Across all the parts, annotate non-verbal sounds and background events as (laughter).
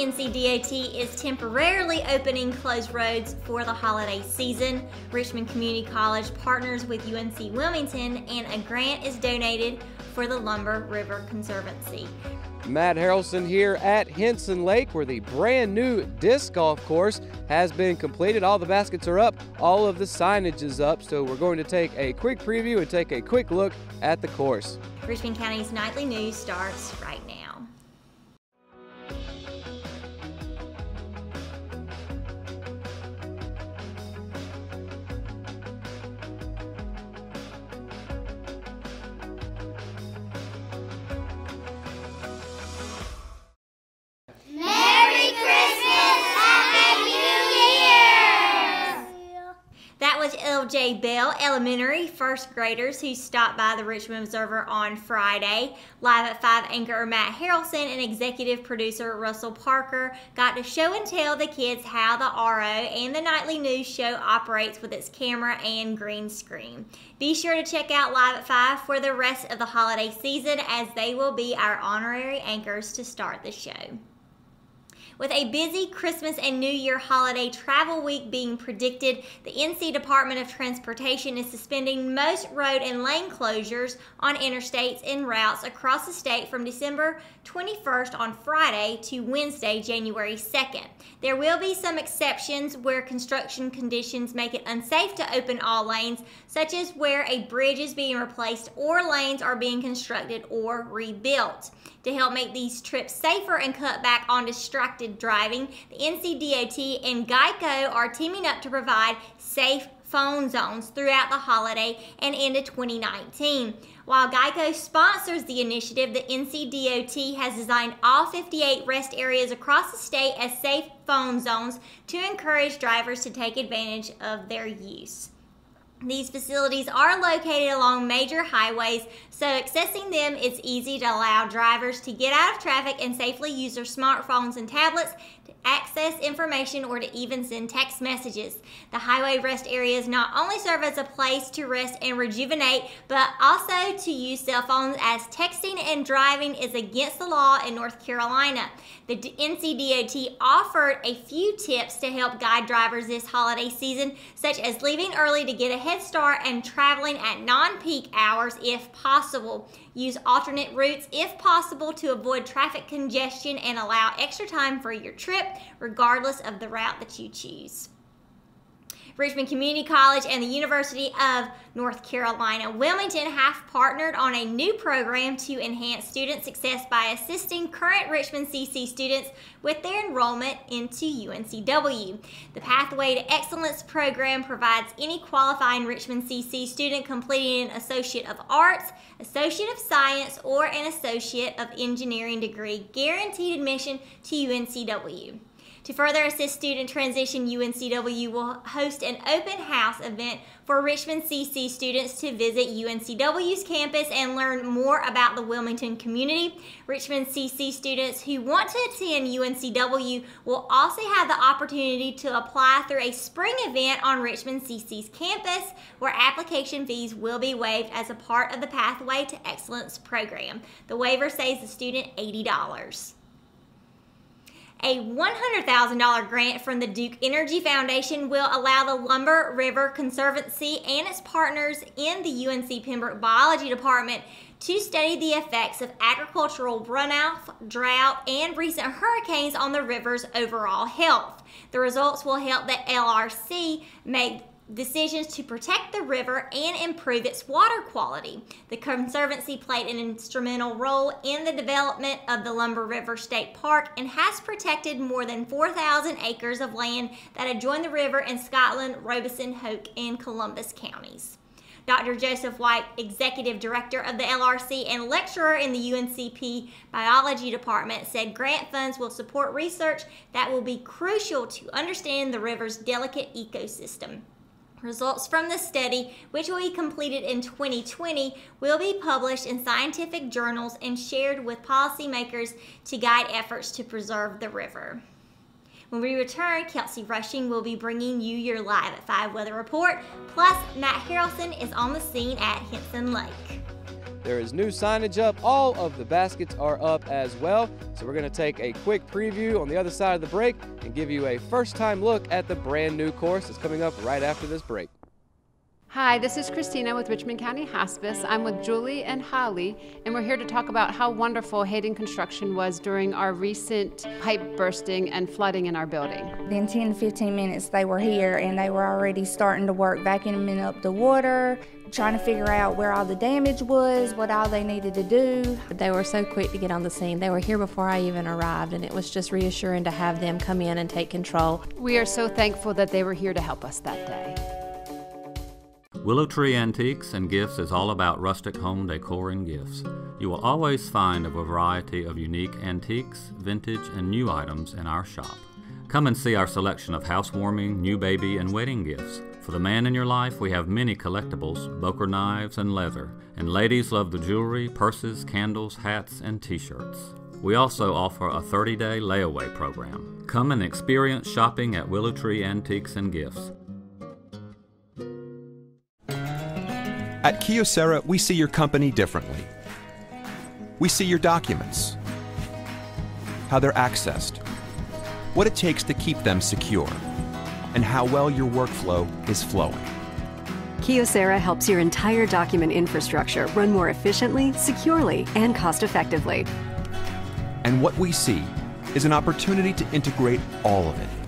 NCDOT is temporarily opening closed roads for the holiday season. Richmond Community College partners with UNC Wilmington and a grant is donated for the Lumber River Conservancy. Matt Harrelson here at Henson Lake where the brand new disc golf course has been completed. All the baskets are up, all of the signage is up, so we're going to take a quick preview and take a quick look at the course. Richmond County's nightly news starts right now. LJ Bell Elementary first graders who stopped by the Richmond Observer on Friday. Live at 5 anchor Matt Harrelson and executive producer Russell Parker got to show and tell the kids how the RO and the nightly news show operates with its camera and green screen. Be sure to check out Live at 5 for the rest of the holiday season as they will be our honorary anchors to start the show. With a busy Christmas and New Year holiday travel week being predicted, the NC Department of Transportation is suspending most road and lane closures on interstates and routes across the state from December 21st on Friday to Wednesday, January 2nd. There will be some exceptions where construction conditions make it unsafe to open all lanes, such as where a bridge is being replaced or lanes are being constructed or rebuilt. To help make these trips safer and cut back on distracted driving, the NCDOT and Geico are teaming up to provide safe phone zones throughout the holiday and into 2019. While Geico sponsors the initiative, the NCDOT has designed all 58 rest areas across the state as safe phone zones to encourage drivers to take advantage of their use. These facilities are located along major highways, so accessing them is easy to allow drivers to get out of traffic and safely use their smartphones and tablets access information or to even send text messages. The highway rest areas not only serve as a place to rest and rejuvenate, but also to use cell phones as texting and driving is against the law in North Carolina. The NCDOT offered a few tips to help guide drivers this holiday season, such as leaving early to get a head start and traveling at non-peak hours if possible. Use alternate routes if possible to avoid traffic congestion and allow extra time for your trip regardless of the route that you choose. Richmond Community College and the University of North Carolina Wilmington have partnered on a new program to enhance student success by assisting current Richmond CC students with their enrollment into UNCW. The Pathway to Excellence program provides any qualifying Richmond CC student completing an Associate of Arts, Associate of Science, or an Associate of Engineering degree guaranteed admission to UNCW. To further assist student transition, UNCW will host an open house event for Richmond CC students to visit UNCW's campus and learn more about the Wilmington community. Richmond CC students who want to attend UNCW will also have the opportunity to apply through a spring event on Richmond CC's campus where application fees will be waived as a part of the Pathway to Excellence program. The waiver saves the student $80 a $100,000 grant from the Duke Energy Foundation will allow the Lumber River Conservancy and its partners in the UNC Pembroke Biology Department to study the effects of agricultural runoff, drought, and recent hurricanes on the river's overall health. The results will help the LRC make decisions to protect the river and improve its water quality. The Conservancy played an instrumental role in the development of the Lumber River State Park and has protected more than 4,000 acres of land that adjoin the river in Scotland, Robeson, Hoke, and Columbus counties. Dr. Joseph White, Executive Director of the LRC and lecturer in the UNCP Biology Department, said grant funds will support research that will be crucial to understand the river's delicate ecosystem. Results from the study, which will be completed in 2020, will be published in scientific journals and shared with policymakers to guide efforts to preserve the river. When we return, Kelsey Rushing will be bringing you your Live at 5 weather report, plus Matt Harrelson is on the scene at Henson Lake. There is new signage up. All of the baskets are up as well. So we're going to take a quick preview on the other side of the break and give you a first time look at the brand new course that's coming up right after this break. Hi, this is Christina with Richmond County Hospice. I'm with Julie and Holly, and we're here to talk about how wonderful Hayden Construction was during our recent pipe bursting and flooding in our building. In 10 to 15 minutes, they were here and they were already starting to work vacuuming up the water, trying to figure out where all the damage was, what all they needed to do. They were so quick to get on the scene. They were here before I even arrived, and it was just reassuring to have them come in and take control. We are so thankful that they were here to help us that day. Willow Tree Antiques and Gifts is all about rustic home decor and gifts. You will always find a variety of unique antiques, vintage, and new items in our shop. Come and see our selection of housewarming, new baby, and wedding gifts. For the man in your life, we have many collectibles, Boker knives, and leather. And ladies love the jewelry, purses, candles, hats, and t shirts. We also offer a 30 day layaway program. Come and experience shopping at Willow Tree Antiques and Gifts. At Kyocera, we see your company differently. We see your documents, how they're accessed, what it takes to keep them secure, and how well your workflow is flowing. Kyocera helps your entire document infrastructure run more efficiently, securely, and cost effectively. And what we see is an opportunity to integrate all of it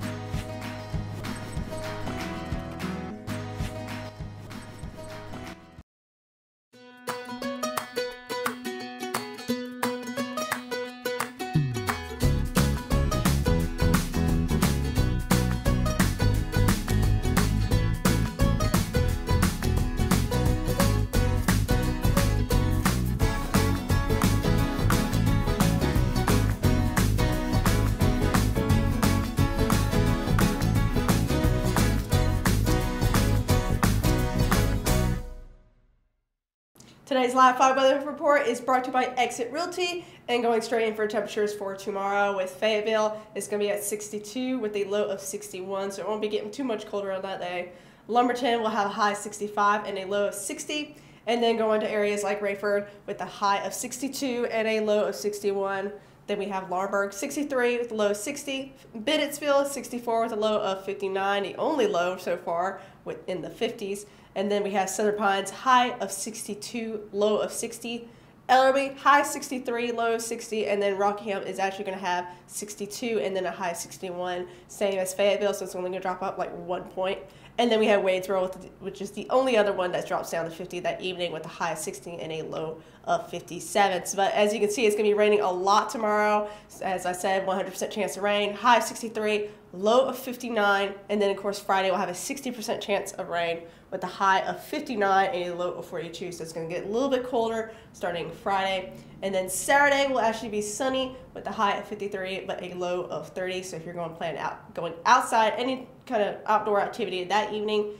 Today's live five weather report is brought to you by Exit Realty and going straight in for temperatures for tomorrow with Fayetteville. It's going to be at 62 with a low of 61, so it won't be getting too much colder on that day. Lumberton will have a high of 65 and a low of 60, and then go into areas like Raeford with a high of 62 and a low of 61. Then we have Laurinburg 63 with a low of 60, Bennettsville 64 with a low of 59, the only low so far within the 50s. And then we have Southern Pines, high of 62, low of 60. Ellerbe, high 63, low 60, and then Rockingham is actually going to have 62 and then a high 61, same as Fayetteville, so it's only going to drop up like one point. And then we have Wadesboro, which is the only other one that drops down to 50 that evening with a high of 60 and a low of 57. But as you can see, it's going to be raining a lot tomorrow. As I said, 100% chance of rain, high of 63, low of 59, and then of course Friday we'll have a 60% chance of rain with a high of 59 and a low of 42. So it's going to get a little bit colder starting Friday. And then Saturday will actually be sunny with a high of 53 but a low of 30. So if you're going to plan out going outside, any kind of outdoor activity that evening,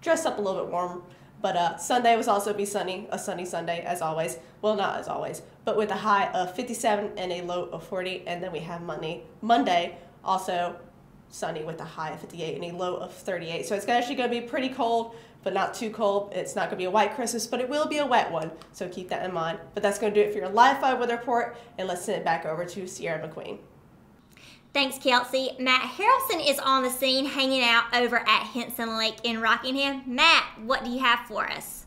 dress up a little bit warm. But uh, Sunday was also be sunny, a sunny Sunday as always. Well, not as always, but with a high of 57 and a low of 40. And then we have Monday, Monday also sunny with a high of 58 and a low of 38. So it's actually going to be pretty cold, but not too cold. It's not going to be a white Christmas, but it will be a wet one. So keep that in mind. But that's going to do it for your live five weather report. And let's send it back over to Sierra McQueen. Thanks, Kelsey. Matt Harrelson is on the scene hanging out over at Henson Lake in Rockingham. Matt, what do you have for us?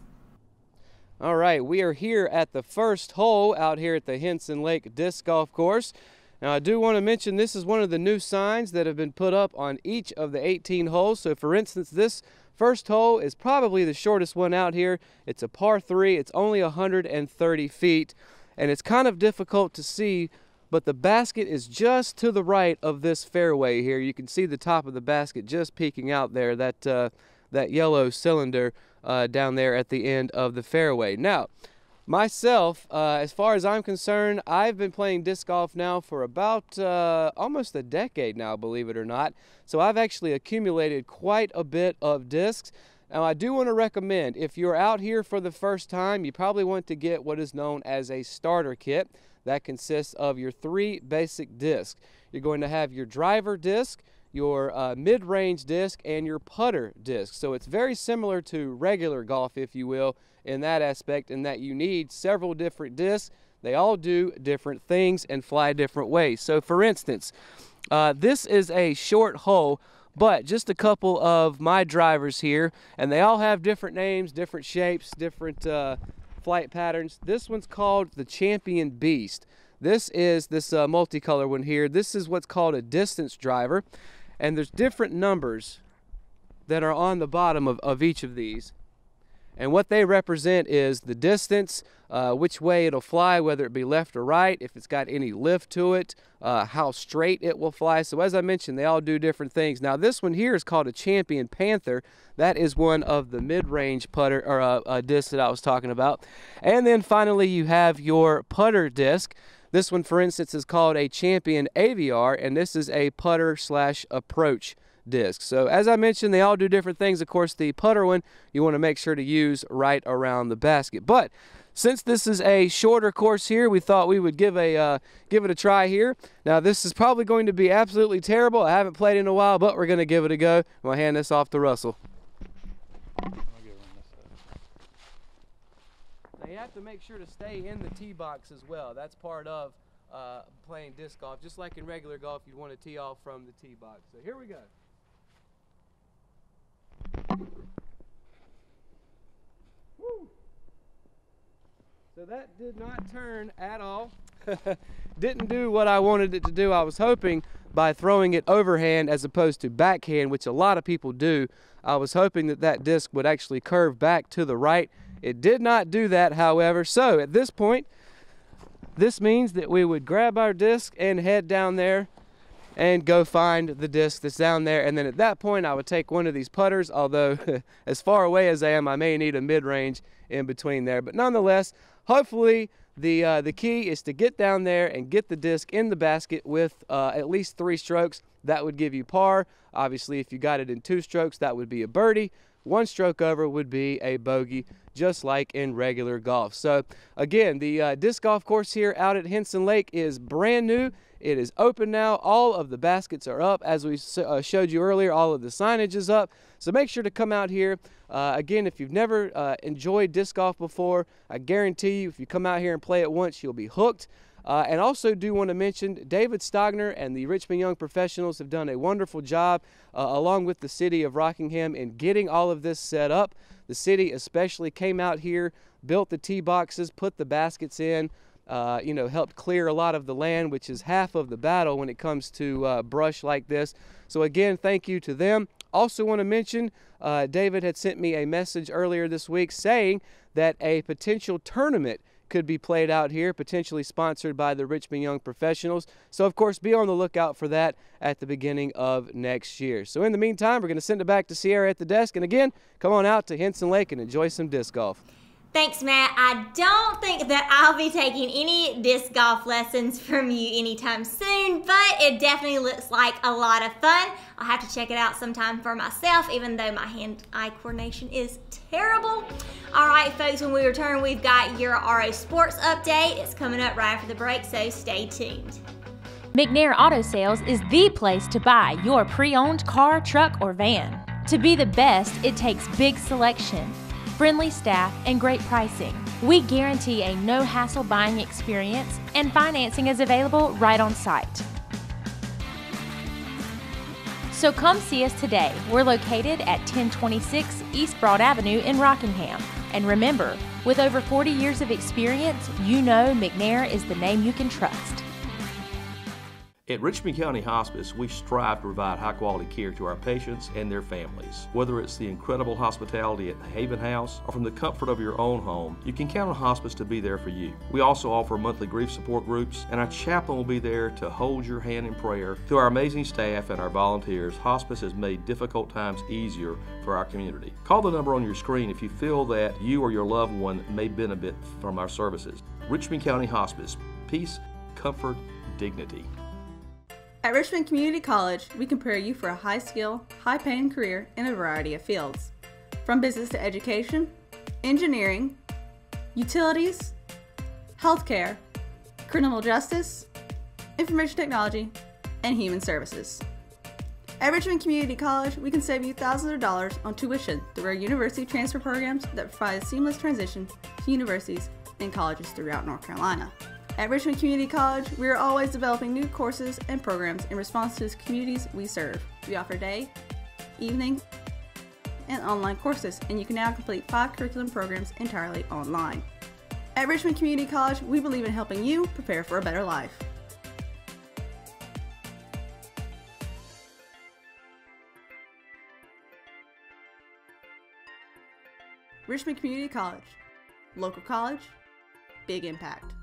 All right, we are here at the first hole out here at the Henson Lake Disc Golf Course. Now I do want to mention this is one of the new signs that have been put up on each of the 18 holes. So for instance, this first hole is probably the shortest one out here. It's a par three, it's only 130 feet, and it's kind of difficult to see, but the basket is just to the right of this fairway here. You can see the top of the basket just peeking out there, that, uh, that yellow cylinder uh, down there at the end of the fairway. Now, Myself, uh, as far as I'm concerned, I've been playing disc golf now for about uh, almost a decade now, believe it or not. So I've actually accumulated quite a bit of discs. Now, I do want to recommend if you're out here for the first time, you probably want to get what is known as a starter kit. That consists of your three basic discs. You're going to have your driver disc, your uh, mid-range disc and your putter disc. So it's very similar to regular golf, if you will, in that aspect, in that you need several different discs. They all do different things and fly different ways. So for instance, uh, this is a short hole, but just a couple of my drivers here, and they all have different names, different shapes, different uh, flight patterns. This one's called the Champion Beast. This is this uh, multicolor one here. This is what's called a distance driver and there's different numbers that are on the bottom of, of each of these. And what they represent is the distance, uh, which way it'll fly, whether it be left or right, if it's got any lift to it, uh, how straight it will fly. So as I mentioned, they all do different things. Now this one here is called a Champion Panther. That is one of the mid-range putter or uh, uh, discs that I was talking about. And then finally, you have your putter disc. This one, for instance, is called a Champion Aviar, and this is a putter slash approach disc. So as I mentioned, they all do different things. Of course, the putter one, you want to make sure to use right around the basket. But since this is a shorter course here, we thought we would give a uh, give it a try here. Now, this is probably going to be absolutely terrible. I haven't played in a while, but we're going to give it a go. I'm going to hand this off to Russell. Now, you have to make sure to stay in the tee box as well. That's part of uh, playing disc golf. Just like in regular golf, you'd want to tee off from the tee box. So here we go. Woo. So that did not turn at all. (laughs) Didn't do what I wanted it to do. I was hoping by throwing it overhand as opposed to backhand, which a lot of people do. I was hoping that that disc would actually curve back to the right. It did not do that, however. So at this point, this means that we would grab our disc and head down there and go find the disc that's down there. And then at that point, I would take one of these putters, although (laughs) as far away as I am, I may need a mid-range in between there. But nonetheless, hopefully the, uh, the key is to get down there and get the disc in the basket with uh, at least three strokes. That would give you par. Obviously, if you got it in two strokes, that would be a birdie. One stroke over would be a bogey, just like in regular golf. So again, the uh, disc golf course here out at Henson Lake is brand new. It is open now. All of the baskets are up. As we uh, showed you earlier, all of the signage is up. So make sure to come out here. Uh, again, if you've never uh, enjoyed disc golf before, I guarantee you if you come out here and play it once, you'll be hooked. Uh, and also do want to mention David Stogner and the Richmond Young Professionals have done a wonderful job uh, along with the city of Rockingham in getting all of this set up. The city especially came out here, built the tee boxes, put the baskets in, uh, you know, helped clear a lot of the land, which is half of the battle when it comes to uh, brush like this. So again, thank you to them. Also want to mention, uh, David had sent me a message earlier this week saying that a potential tournament could be played out here, potentially sponsored by the Richmond Young Professionals. So, of course, be on the lookout for that at the beginning of next year. So, in the meantime, we're going to send it back to Sierra at the desk. And again, come on out to Henson Lake and enjoy some disc golf. Thanks, Matt. I don't think that I'll be taking any disc golf lessons from you anytime soon, but it definitely looks like a lot of fun. I'll have to check it out sometime for myself, even though my hand-eye coordination is terrible. All right, folks, when we return, we've got your RO Sports update. It's coming up right after the break, so stay tuned. McNair Auto Sales is the place to buy your pre-owned car, truck, or van. To be the best, it takes big selection friendly staff, and great pricing. We guarantee a no hassle buying experience, and financing is available right on site. So come see us today. We're located at 1026 East Broad Avenue in Rockingham. And remember, with over 40 years of experience, you know McNair is the name you can trust. At Richmond County Hospice, we strive to provide high quality care to our patients and their families. Whether it's the incredible hospitality at the Haven House or from the comfort of your own home, you can count on hospice to be there for you. We also offer monthly grief support groups, and our chaplain will be there to hold your hand in prayer. Through our amazing staff and our volunteers, hospice has made difficult times easier for our community. Call the number on your screen if you feel that you or your loved one may benefit from our services. Richmond County Hospice peace, comfort, dignity. At Richmond Community College, we prepare you for a high skill, high paying career in a variety of fields. From business to education, engineering, utilities, healthcare, criminal justice, information technology, and human services. At Richmond Community College, we can save you thousands of dollars on tuition through our university transfer programs that provide a seamless transition to universities and colleges throughout North Carolina. At Richmond Community College, we are always developing new courses and programs in response to the communities we serve. We offer day, evening, and online courses, and you can now complete five curriculum programs entirely online. At Richmond Community College, we believe in helping you prepare for a better life. Richmond Community College. Local college, big impact.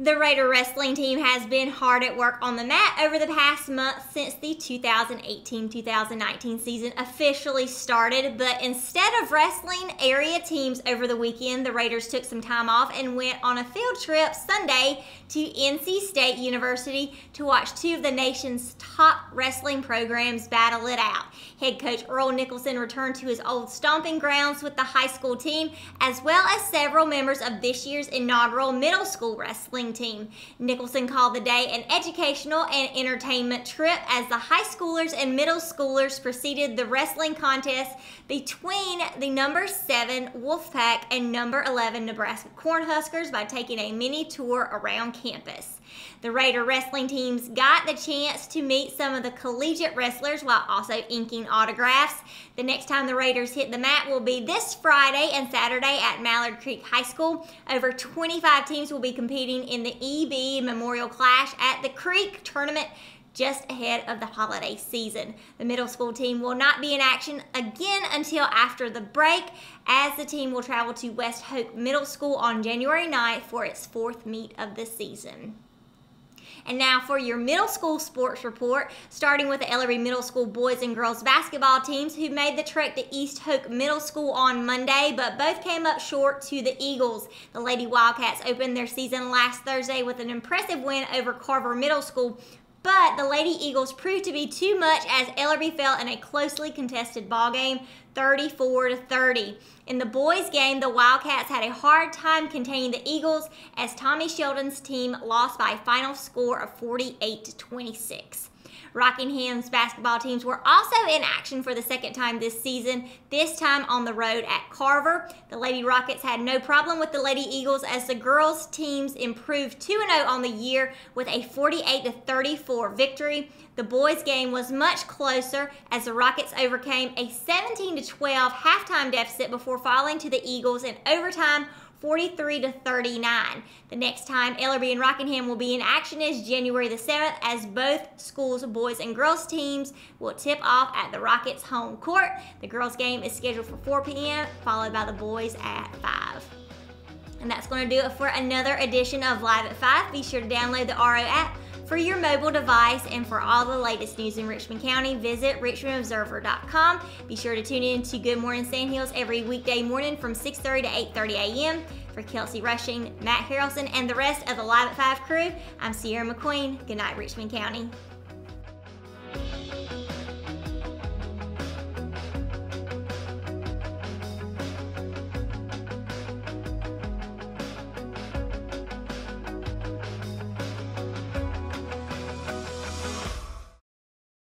The Raider wrestling team has been hard at work on the mat over the past month since the 2018-2019 season officially started, but instead of wrestling area teams over the weekend, the Raiders took some time off and went on a field trip Sunday to NC State University to watch two of the nation's top wrestling programs battle it out. Head coach Earl Nicholson returned to his old stomping grounds with the high school team, as well as several members of this year's inaugural middle school wrestling team. Nicholson called the day an educational and entertainment trip as the high schoolers and middle schoolers preceded the wrestling contest between the number 7 Wolfpack and number 11 Nebraska Cornhuskers by taking a mini tour around campus. The Raider wrestling teams got the chance to meet some of the collegiate wrestlers while also inking autographs. The next time the Raiders hit the mat will be this Friday and Saturday at Mallard Creek High School. Over 25 teams will be competing in the EB Memorial Clash at the Creek Tournament just ahead of the holiday season. The middle school team will not be in action again until after the break, as the team will travel to West Hoke Middle School on January 9th for its fourth meet of the season. And now for your middle school sports report, starting with the Ellerbe Middle School boys and girls basketball teams who made the trek to East Hoke Middle School on Monday, but both came up short to the Eagles. The Lady Wildcats opened their season last Thursday with an impressive win over Carver Middle School, but the Lady Eagles proved to be too much as Ellerbe fell in a closely contested ball game, 34 to 30. In the boys game, the Wildcats had a hard time containing the Eagles as Tommy Sheldon's team lost by a final score of 48 to 26. Rockingham's basketball teams were also in action for the second time this season, this time on the road at Carver. The Lady Rockets had no problem with the Lady Eagles as the girls' teams improved 2 0 on the year with a 48 34 victory. The boys' game was much closer as the Rockets overcame a 17 12 halftime deficit before falling to the Eagles in overtime 43 to 39. The next time Ellerbe and Rockingham will be in action is January the 7th as both schools' boys and girls teams will tip off at the Rockets home court. The girls game is scheduled for 4 p.m. followed by the boys at 5. And that's going to do it for another edition of Live at 5. Be sure to download the RO app for your mobile device and for all the latest news in Richmond County, visit richmondobserver.com. Be sure to tune in to Good Morning Sandhills every weekday morning from 6.30 to 8.30 a.m. For Kelsey Rushing, Matt Harrelson, and the rest of the Live at 5 crew, I'm Sierra McQueen. Good night, Richmond County.